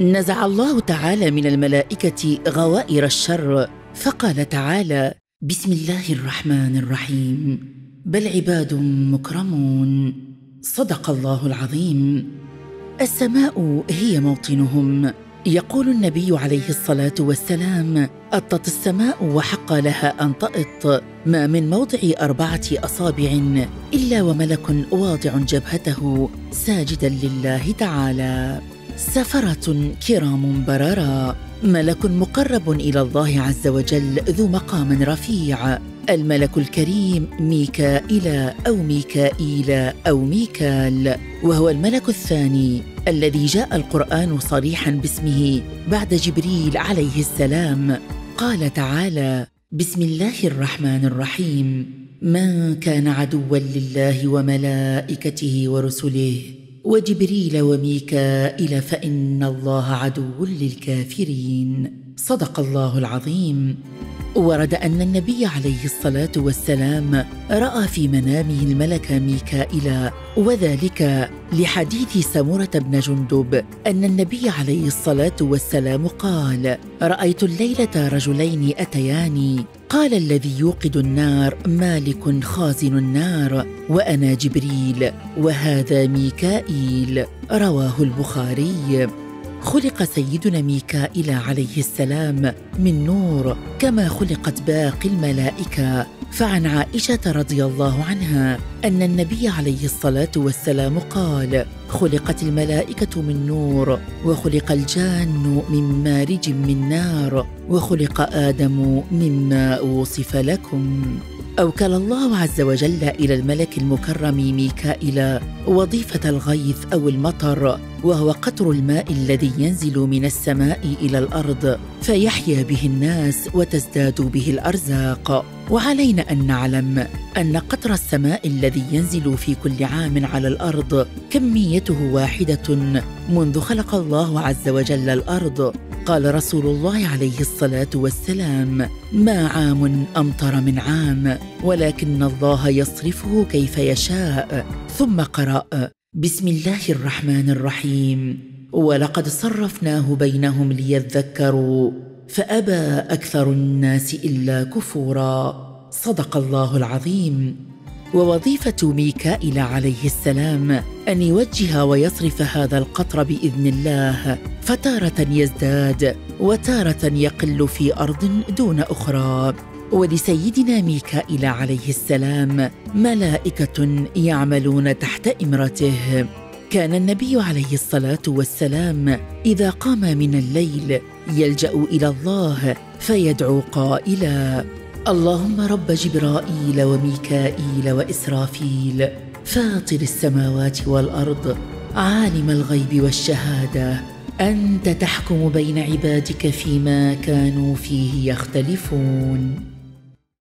نزع الله تعالى من الملائكة غوائر الشر فقال تعالى بسم الله الرحمن الرحيم. بل عباد مكرمون. صدق الله العظيم. السماء هي موطنهم. يقول النبي عليه الصلاة والسلام أطت السماء وحق لها أن تأط. ما من موضع أربعة أصابع إلا وملك واضع جبهته ساجدا لله تعالى. سفره كرام بررا. ملك مقرب إلى الله عز وجل ذو مقام رفيع. الملك الكريم ميكائيل أو ميكائيل أو ميكال. وهو الملك الثاني الذي جاء القرآن صريحا باسمه بعد جبريل عليه السلام. قال تعالى بسم الله الرحمن الرحيم. من كان عدوا لله وملائكته ورسله وجبريل وميكائيل فإن الله عدو للكافرين. صدق الله العظيم. ورد أن النبي عليه الصلاة والسلام رأى في منامه الملك ميكائيل وذلك لحديث سمره بن جندب أن النبي عليه الصلاة والسلام قال رأيت الليلة رجلين اتياني قال الذي يوقد النار مالك خازن النار وأنا جبريل وهذا ميكائيل. رواه البخاري. خلق سيدنا ميكائيل عليه السلام من نور كما خلقت باقي الملائكة. فعن عائشة رضي الله عنها أن النبي عليه الصلاة والسلام قال خلقت الملائكة من نور وخلق الجان من مارج من نار وخلق آدم مما وصف لكم. أوكل الله عز وجل إلى الملك المكرم ميكائيل وظيفة الغيث أو المطر وهو قطر الماء الذي ينزل من السماء إلى الأرض فيحيا به الناس وتزداد به الأرزاق. وعلينا أن نعلم أن قطر السماء الذي ينزل في كل عام على الأرض كميته واحدة منذ خلق الله عز وجل الأرض. قال رسول الله عليه الصلاة والسلام ما عام أمطر من عام ولكن الله يصرفه كيف يشاء. ثم قرأ بسم الله الرحمن الرحيم ولقد صرفناه بينهم ليذكروا فأبى أكثر الناس إلا كفورا. صدق الله العظيم. ووظيفة ميكائيل عليه السلام أن يوجه ويصرف هذا القطر بإذن الله. فتارة يزداد وتارة يقل في أرض دون أخرى. ولسيدنا ميكائيل عليه السلام ملائكة يعملون تحت إمرته. كان النبي عليه الصلاة والسلام إذا قام من الليل يلجأ إلى الله فيدعو قائلا اللهم رب جبرائيل وميكائيل وإسرافيل فاطر السماوات والأرض عالم الغيب والشهادة أنت تحكم بين عبادك فيما كانوا فيه يختلفون.